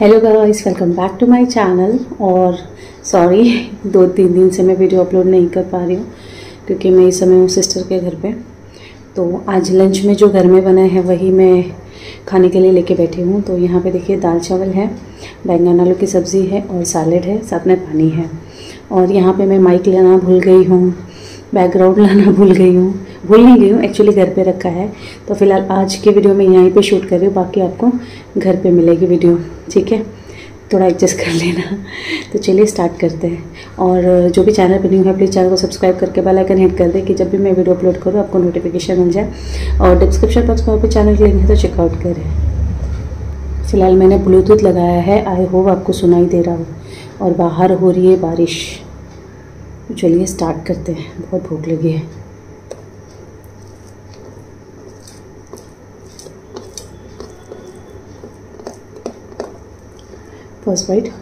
Hello guys welcome back to my channel और sorry दो तीन दिन से मैं वीडियो अपलोड नहीं कर पा रही हूँ, क्योंकि मैं इस समय हूँ सिस्टर के घर पे। तो आज लंच में जो घर में बना है, वही मैं खाने के लिए लेके बैठी हूँ। तो यहाँ पे देखिए, दाल चावल है, बैंगन आलू की सब्ज़ी है और सैलेड है, साथ में पानी है। और यहाँ पे मैं माइक लेना भूल गई हूँ। बैकग्राउंड लाना भूल गई हूँ। भूल नहीं गई हूँ एक्चुअली घर पे रखा है। तो फ़िलहाल आज की वीडियो मैं यहीं पे शूट कर रही हूँ, बाकी आपको घर पे मिलेगी वीडियो ठीक है? थोड़ा एडजस्ट कर लेना। तो चलिए स्टार्ट करते हैं। और जो भी चैनल पर न्यू है प्लीज़ चैनल को सब्सक्राइब करके बेल आइकन हिट कर दें कि जब भी मैं वीडियो अपलोड करूँ, आपको नोटिफिकेशन मिल जाए। और डिस्क्रिप्शन बॉक्स में भी चैनल है तो चेकआउट करें। फ़िलहाल मैंने ब्लूटूथ लगाया है आई होप आपको सुनाई दे रहा हो। और बाहर हो रही है बारिश। चलिए स्टार्ट करते हैं। बहुत भूख लगी है। First bite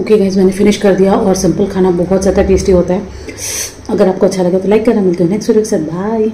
Okay guys मैंने फिनिश कर दिया और सिंपल खाना बहुत ज़्यादा टेस्टी होता है। अगर आपको अच्छा लगे तो लाइक करना, मिलते हैं नेक्स्ट वीडियो के साथ। बाय